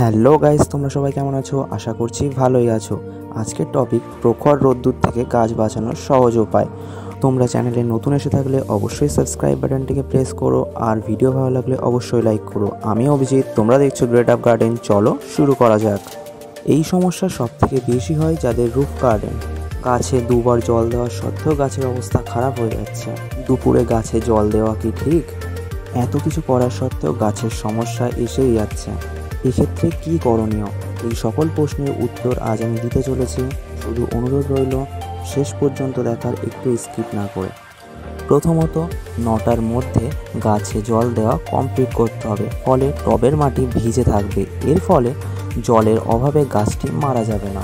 Hello guys, তোমরা সবাই কেমন আছো? আশা করছি ভালোই আছো। আজকের টপিক প্রখর রোদ্দুর থেকে গাছ বাঁচানোর সহজ উপায়। তোমরা চ্যানেলে নতুন এসে থাকলে অবশ্যই সাবস্ক্রাইব বাটনটিকে প্রেস করো আর ভিডিও ভালো লাগলে অবশ্যই লাইক করো। আমি অভিজিৎ, তোমরা দেখছ গ্রেট আপ গার্ডেন। চলো শুরু করা যাক। এই সমস্যা সব থেকে বেশি হয় যাদের রুফ গার্ডেন। গাছে দুবার জল দেওয়া সত্ত্বেও গাছের অবস্থা খারাপ হয়ে যাচ্ছে। দুপুরে গাছে জল দেওয়া কি ঠিক? এত কিছু করার সত্ত্বেও গাছের সমস্যা এসেই যাচ্ছে। এক্ষেত্রে কি করণীয়? এই সকল প্রশ্নের উত্তর আজ আমি দিতে চলেছি। শুধু অনুরোধ রইল, শেষ পর্যন্ত দেখার একটু স্কিপ না করে। প্রথমত, নটার মধ্যে গাছে জল দেওয়া কমপ্লিট করতে হবে। ফলে টবের মাটি ভিজে থাকবে। এর ফলে জলের অভাবে গাছটি মারা যাবে না।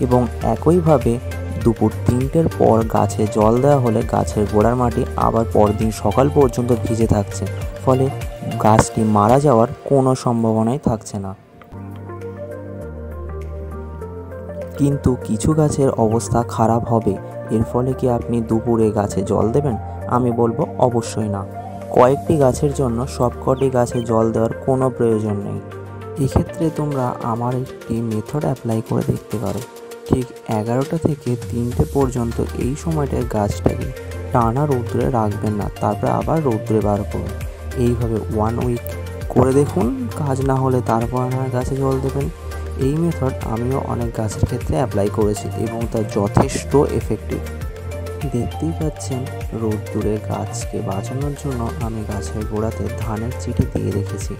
এবং একইভাবে দুপুর তিনটের পর গাছে জল দেওয়া হলে গাছের গোড়ার মাটি আবার পরদিন সকাল পর্যন্ত ভিজে থাকছে। ফলে গাছটি মারা যাওয়ার কোনো সম্ভাবনাই থাকছে না। কিন্তু কিছু গাছের অবস্থা খারাপ হবে। এর ফলে কি আপনি দুপুরে গাছে জল দেবেন? আমি বলব অবশ্যই না। কয়েকটি গাছের জন্য সবকটি গাছে জল দেওয়ার কোনো প্রয়োজন নেই। এক্ষেত্রে তোমরা আমার একটি মেথড অ্যাপ্লাই করে দেখতে পারো। ঠিক এগারোটা থেকে তিনটে পর্যন্ত এই সময়টায় গাছটাকে টানা রৌদ্রে রাখবেন না, তারপরে আবার রৌদ্রে বার করুন। এইভাবে ওয়ান উইক করে দেখুন, কাজ না হলে তারপর না গাছে জল দেবেন। এই মেথড আমিও অনেক গাছের ক্ষেত্রে অ্যাপ্লাই করেছি এবং তা যথেষ্ট এফেক্টিভ দেখতেই পাচ্ছেন, রোদ্দুরে গাছকে বাঁচানোর জন্য আমি গাছের গোড়াতে ধানের চিঠি দিয়ে রেখেছি।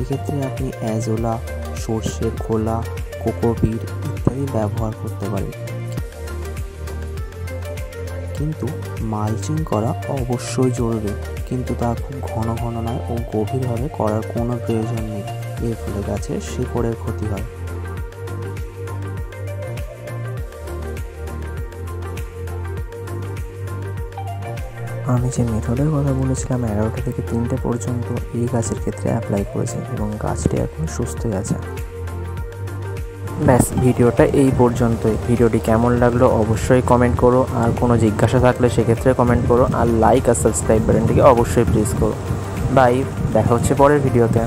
এক্ষেত্রে আপনি অ্যাজোলা, সর্ষের খোলা কোকোপিট ইত্যাদি ব্যবহার করতে পারেন। কিন্তু মালচিং করা অবশ্যই জরুরি। কিন্তু তা খুব ঘন ঘন নয় ও গভীরভাবে করার কোনো প্রয়োজন নেই। এর ফলে গাছের শিকড়ের ক্ষতি হয়। আমি যে মেথডের কথা বলেছিলাম, এগারোটা থেকে তিনটে পর্যন্ত এই গাছের ক্ষেত্রে অ্যাপ্লাই করেছি এবং গাছটি এখন সুস্থই আছে। ব্যাস, ভিডিওটা এই পর্যন্তই। ভিডিওটি কেমন লাগল অবশ্যই কমেন্ট করো। আর কোনো জিজ্ঞাসা থাকলে সেক্ষেত্রে কমেন্ট করো। আর লাইক আর সাবস্ক্রাইব বাটনটিকে অবশ্যই প্রেস করো। বাই দেখা হচ্ছে পরের ভিডিওতে